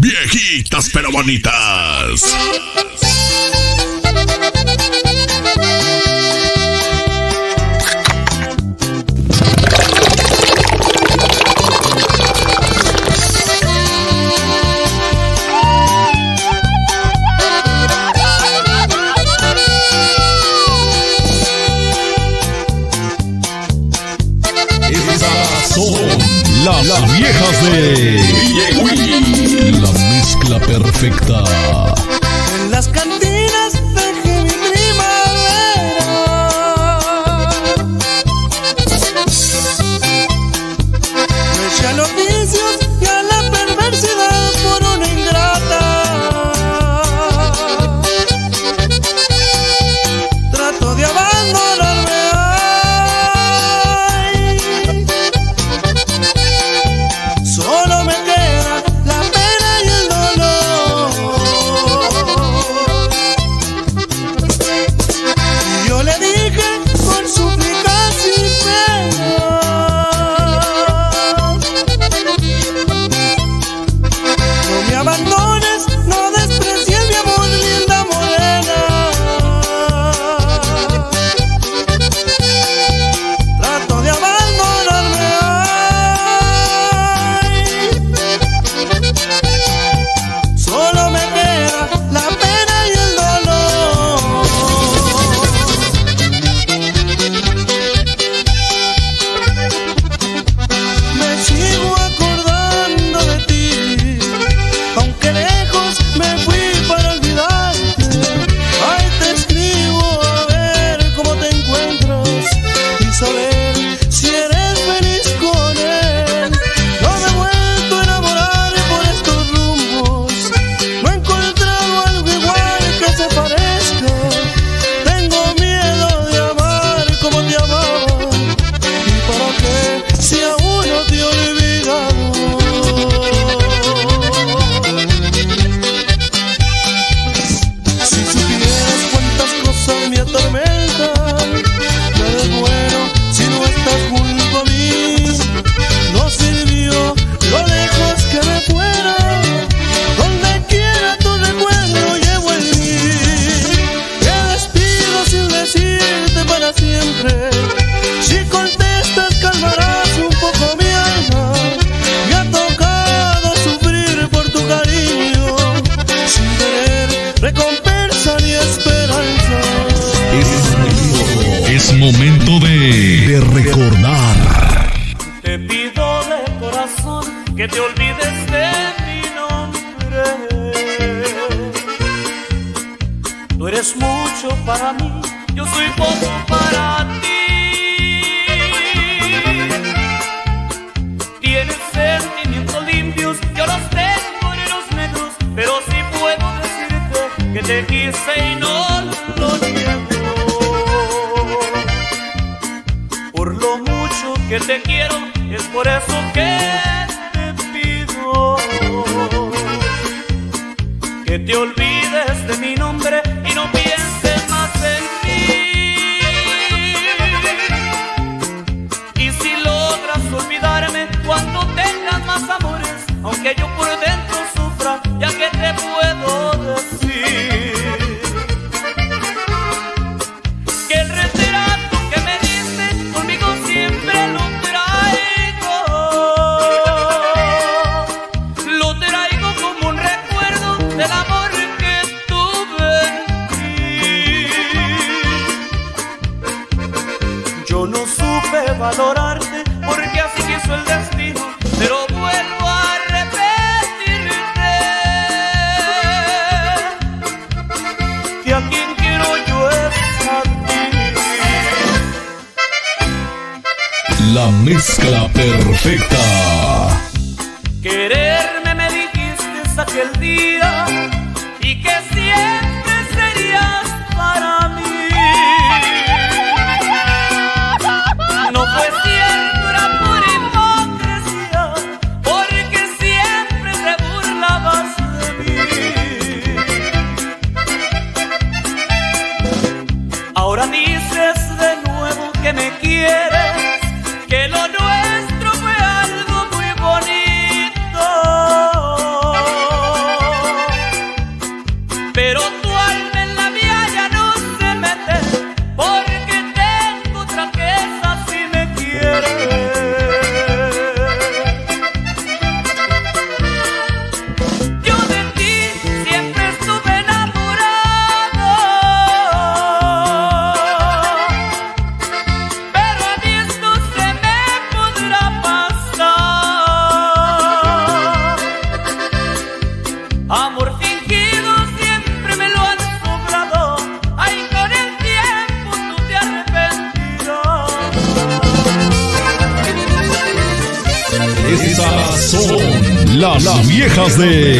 Viejitas pero bonitas. Las viejas de perfecta. de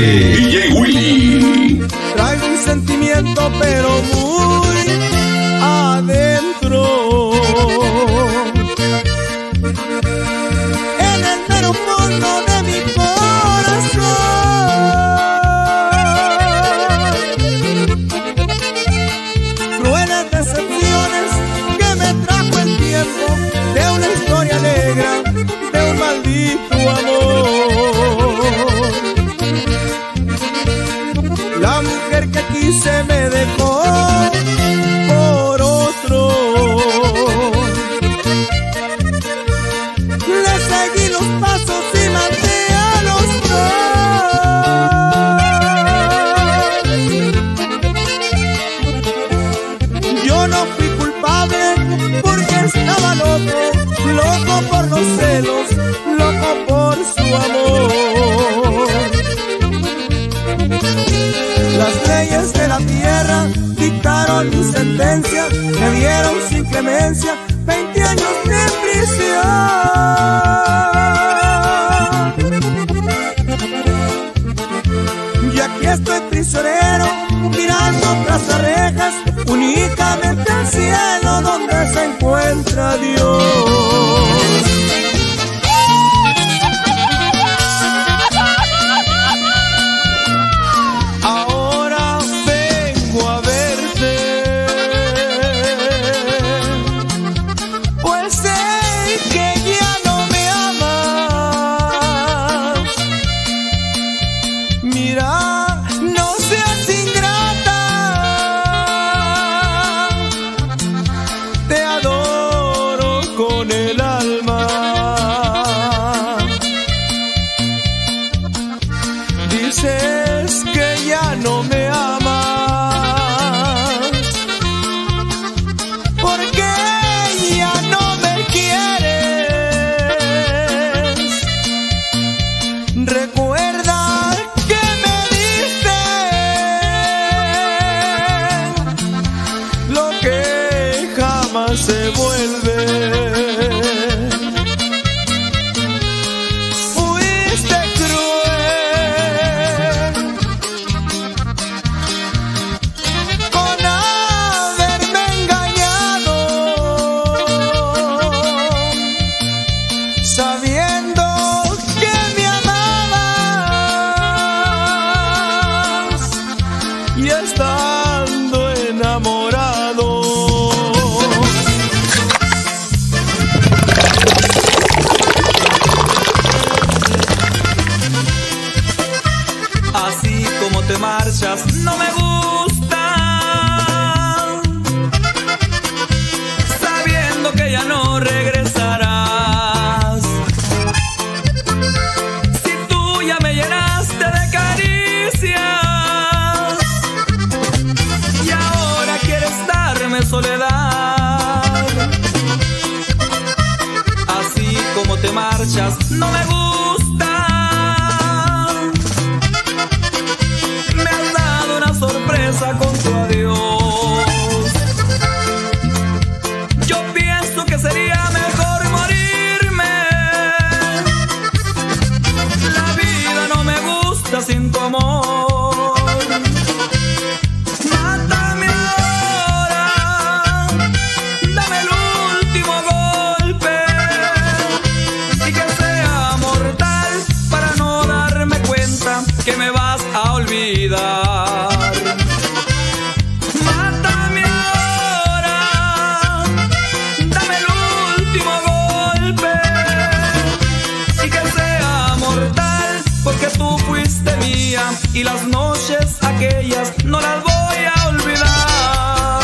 y las noches aquellas no las voy a olvidar.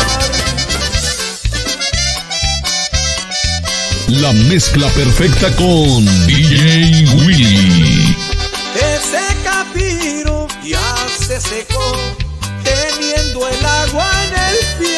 La mezcla perfecta con DJ Willy. Ese capiro ya se secó teniendo el agua en el pie.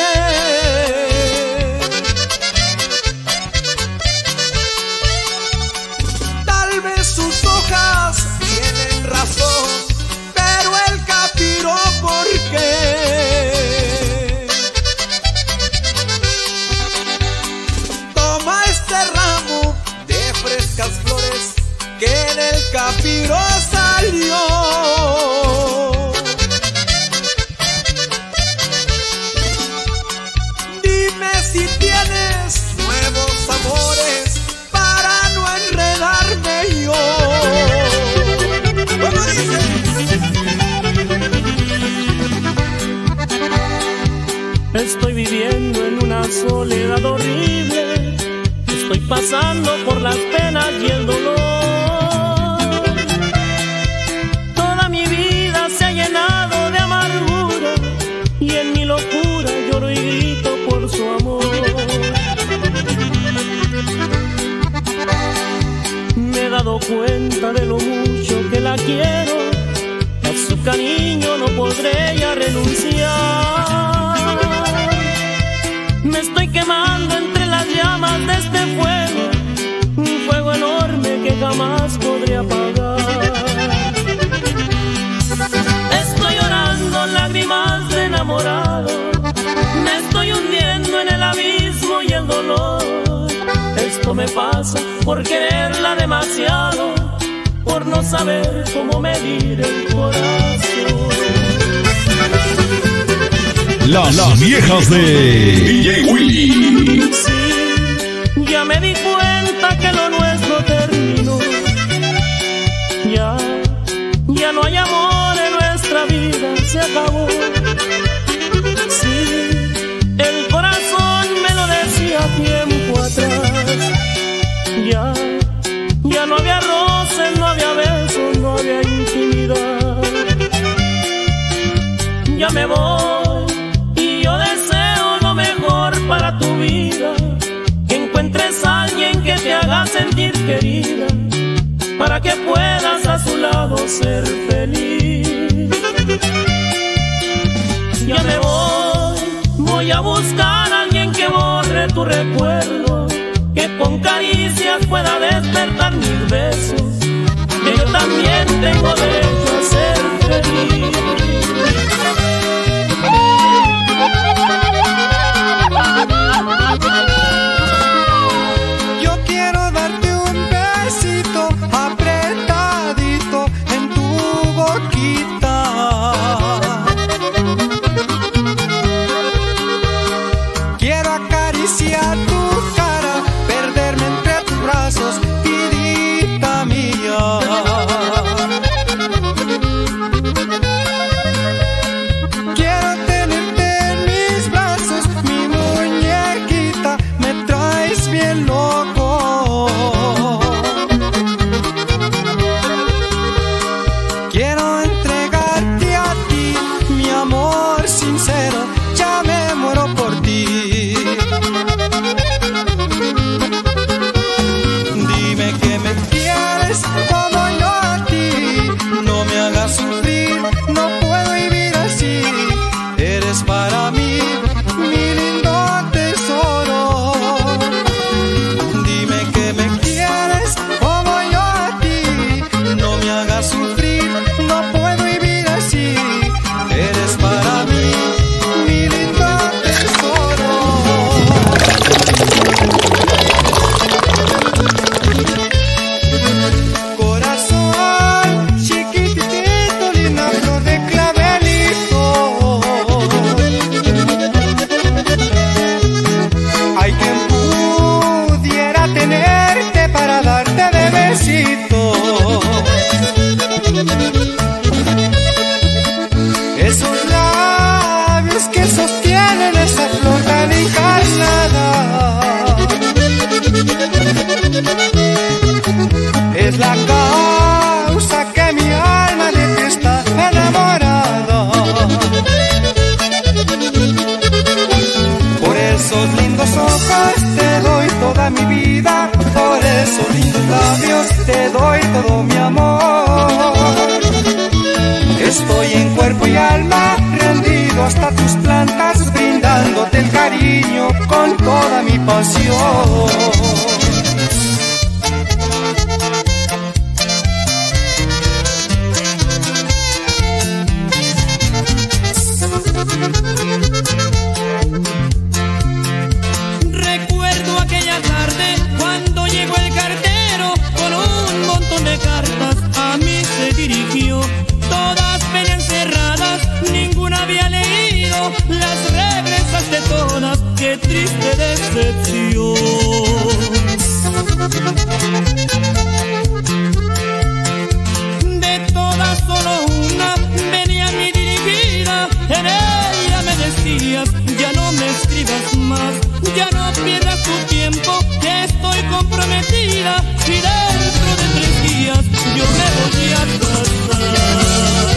Estoy viviendo en una soledad horrible. Estoy pasando por las penas y el dolor. Toda mi vida se ha llenado de amargura y en mi locura lloro y grito por su amor. Me he dado cuenta de lo mucho que la quiero. A su cariño no podré ya renunciar. Estoy quemando entre las llamas de este fuego, un fuego enorme que jamás podré apagar. Estoy llorando lágrimas de enamorado, me estoy hundiendo en el abismo y el dolor. Esto me pasa por quererla demasiado, por no saber cómo medir el corazón. Las, las viejas de DJ Willy. Sí, ya me di cuenta que lo nuestro terminó. Ya, ya no hay amor en nuestra vida, se acabó. Sí, el corazón me lo decía tiempo atrás. Ya, ya no había roces, no había besos, no había intimidad. Ya me voy te haga sentir querida, para que puedas a su lado ser feliz. Ya me voy, voy a buscar a alguien que borre tu recuerdo, que con caricias pueda despertar mis besos, que yo también tengo derecho si dentro de tres días yo me voy a casar.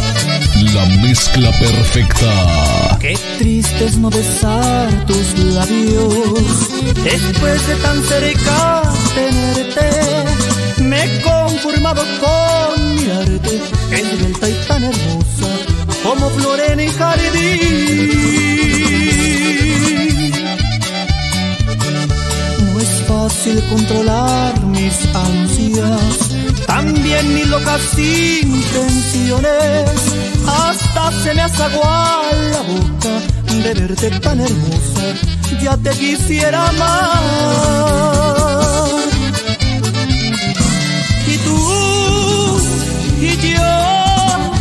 La mezcla perfecta. Qué triste es no besar tus labios. Después de tan cerca tenerte, me he conformado con mirarte, esbelta y tan hermosa como flor en el jardín. difícil controlar mis ansias, también mis locas intenciones. Hasta se me hace agua la boca de verte tan hermosa, ya te quisiera amar. Y tú y yo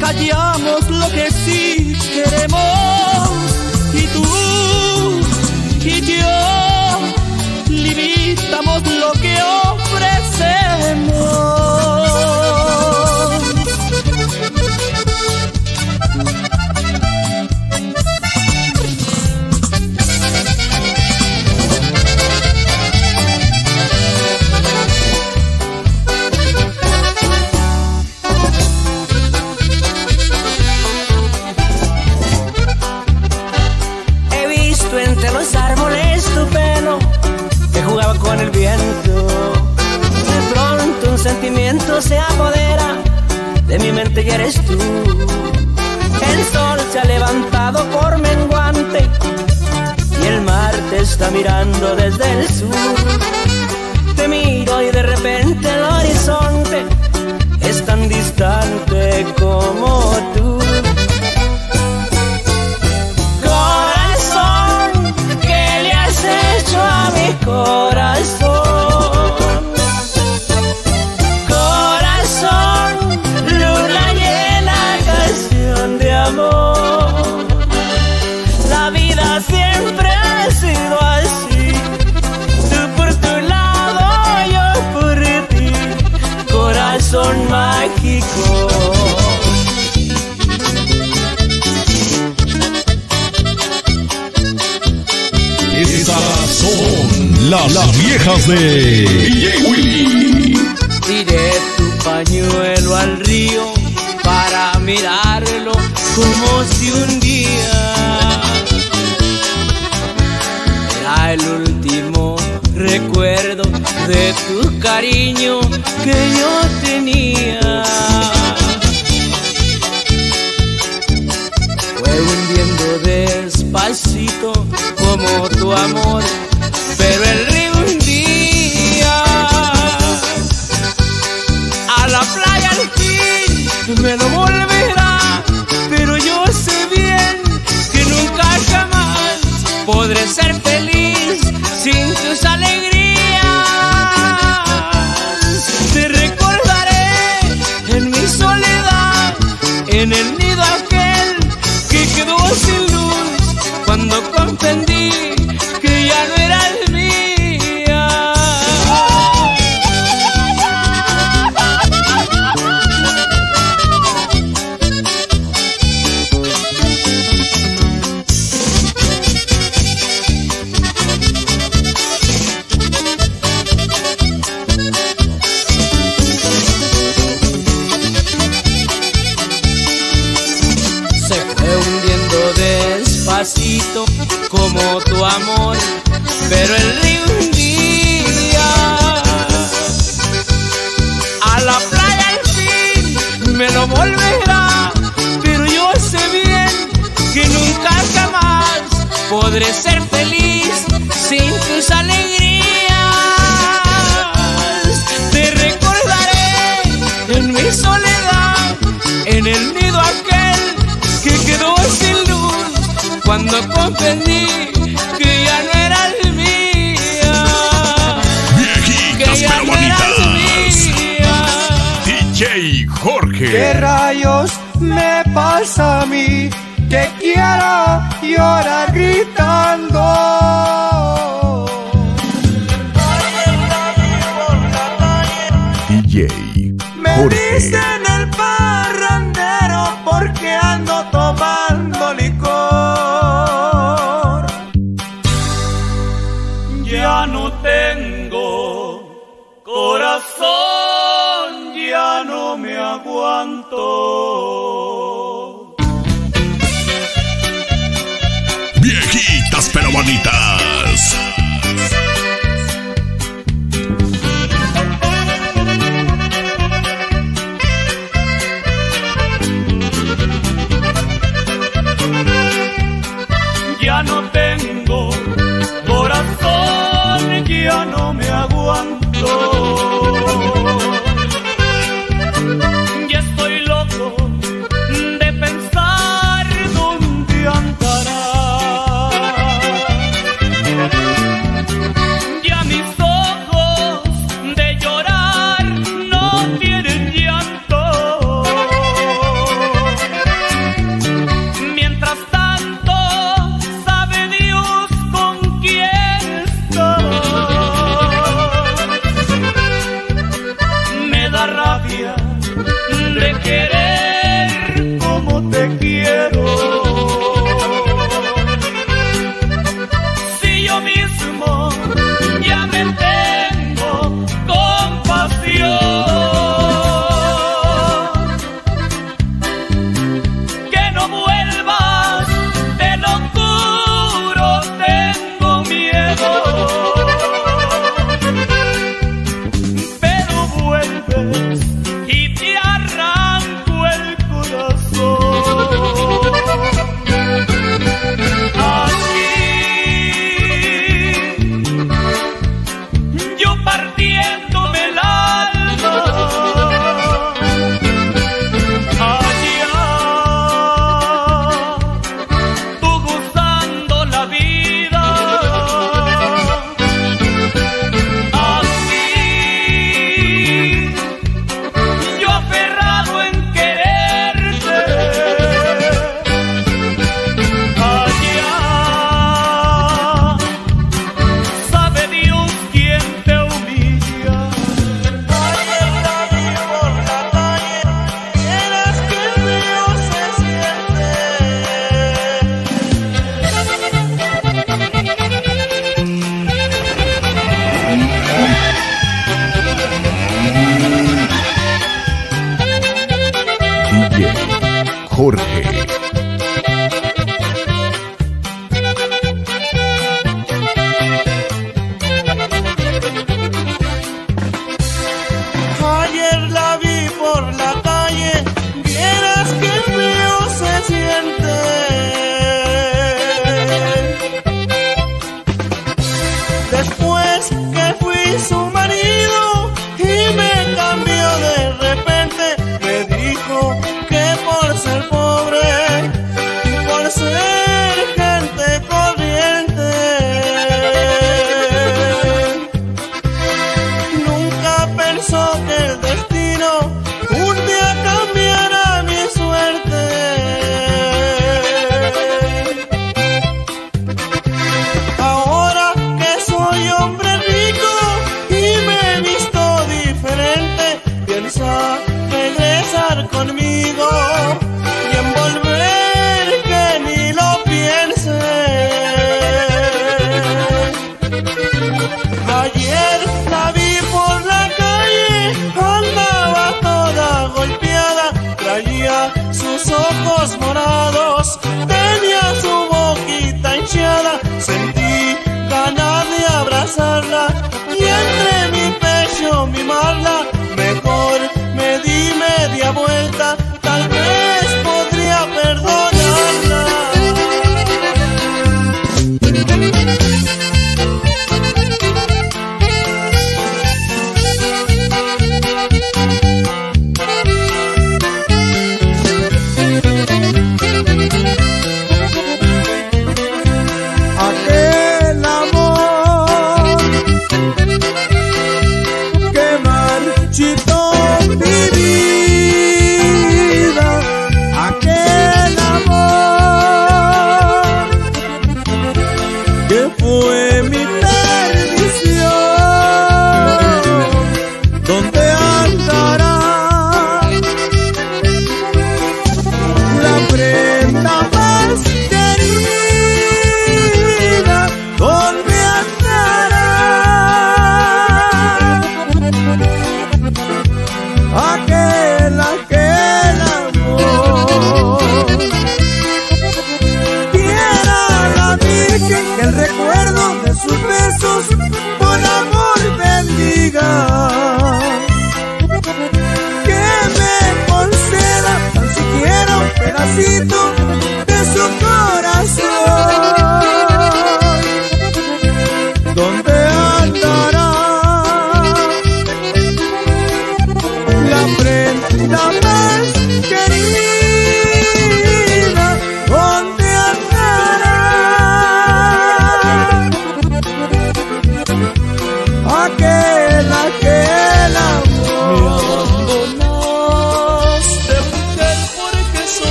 callamos lo que sí queremos Estas son las, viejas de DJ Willy. Tiré tu pañuelo al río para mirarlo como si un día era el último recuerdo de tu cariño Stand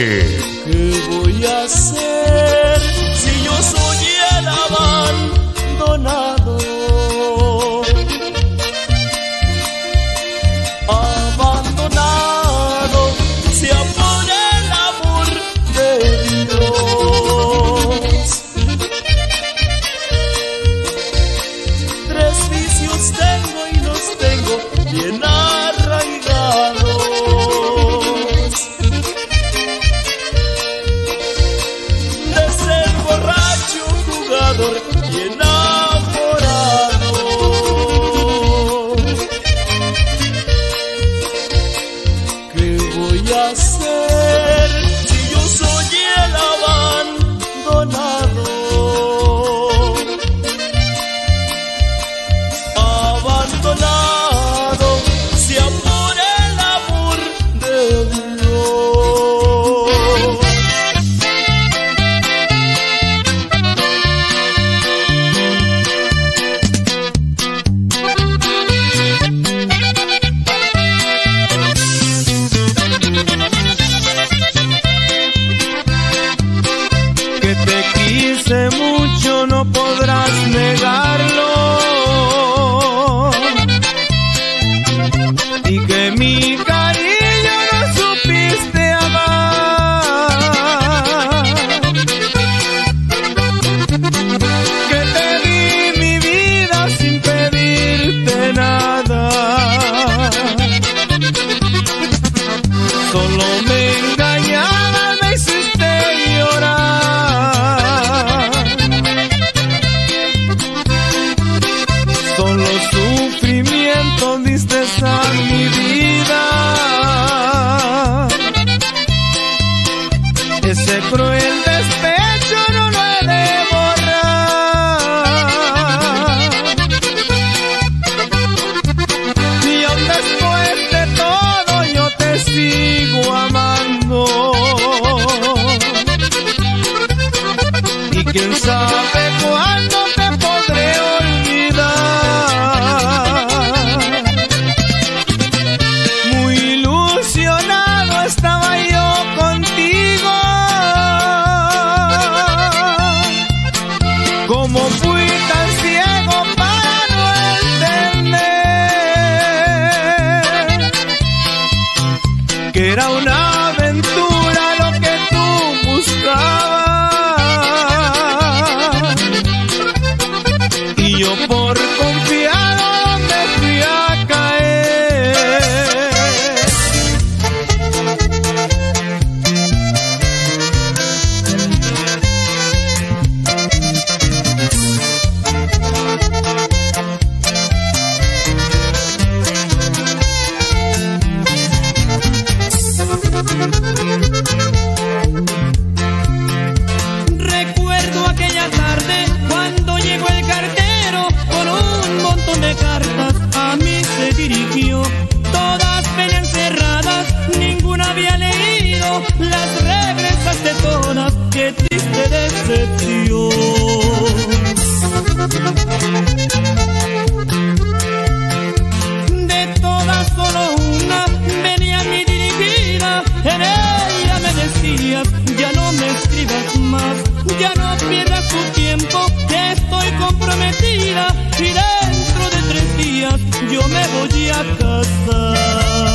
Jorge. Cartas a mí se dirigió. Todas venían cerradas, ninguna había leído. Las regresaste todas, qué triste decepción. De todas solo una venía mi dirigida. En ella me decías, ya no me escribas más, ya no pierdas tu tiempo, que estoy comprometida y de yo me voy a casar.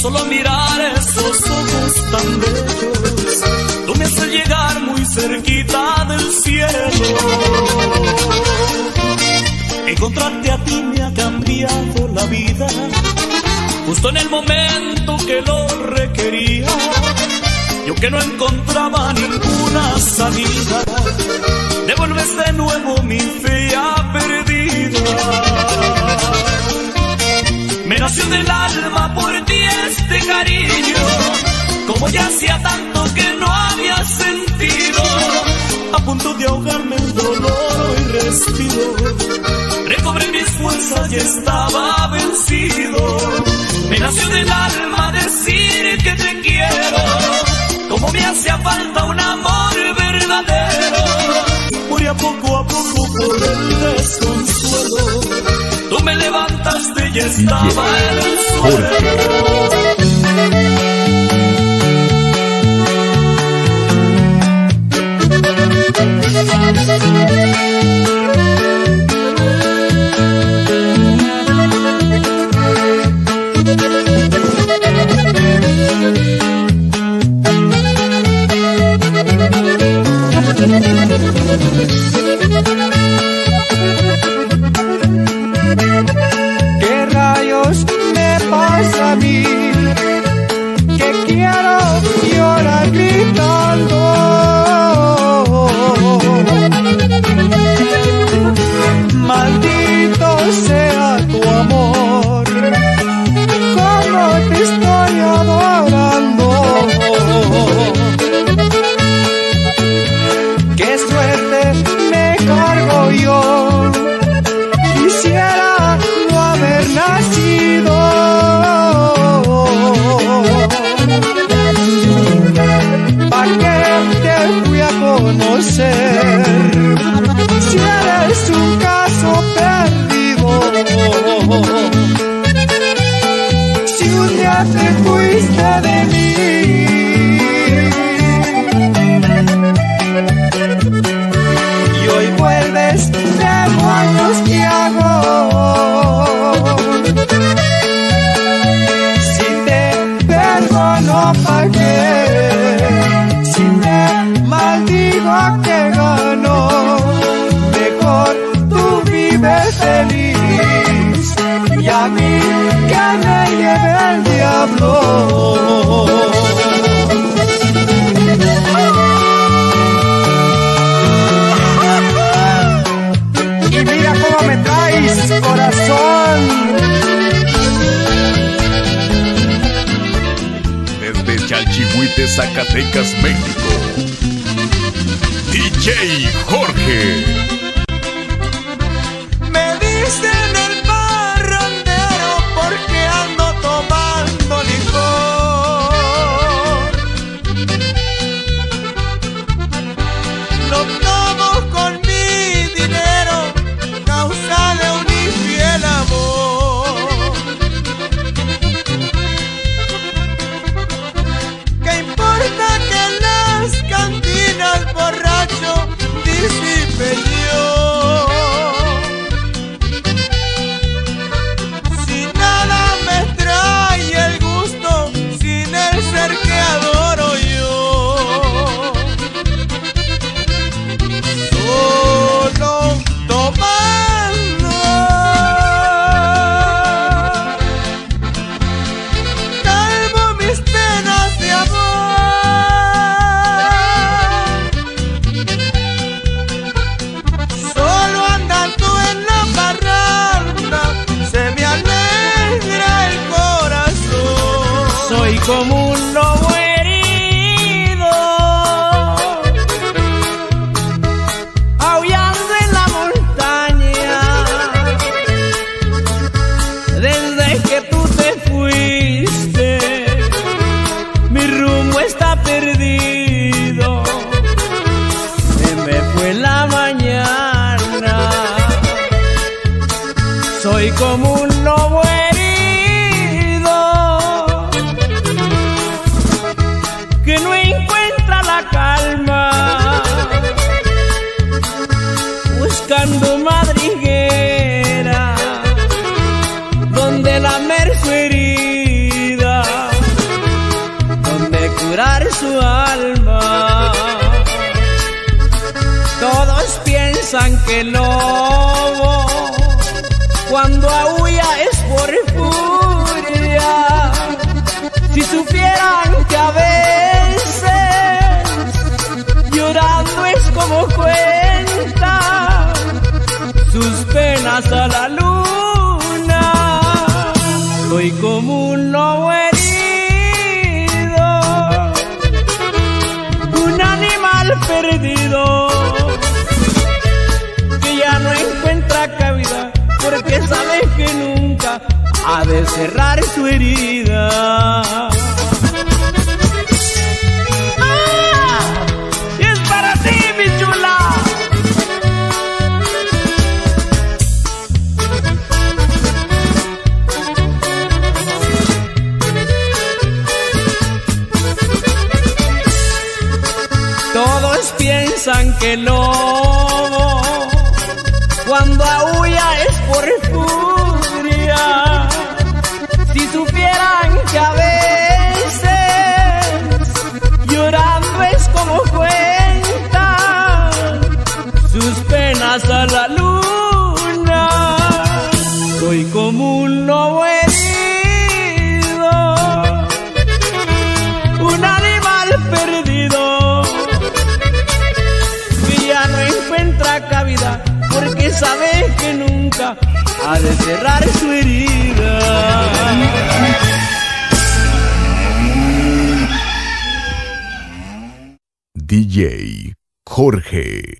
solo mirar esos ojos tan bellos, tú me haces llegar muy cerquita del cielo. Encontrarte a ti me ha cambiado la vida, justo en el momento que lo requería. Yo que no encontraba ninguna salida, devuelves de nuevo mi fe perdida. Me nació del alma por cariño, como ya hacía tanto que no había sentido, a punto de ahogarme el dolor y respiro, recobré mis fuerzas y estaba vencido, me nació del alma decir que te quiero, como me hacía falta un amor verdadero, moría poco a poco por el desconsuelo, tú me levantaste y estaba en el suelo. Because buscando madriguera donde lamer su herida, donde curar su alma. Todos piensan que no. Ha de cerrar su herida. Y es para ti, mi chula. Todos piensan que lobo cuando aúlla porque sabe que nunca ha de cerrar su herida. DJ Jorge.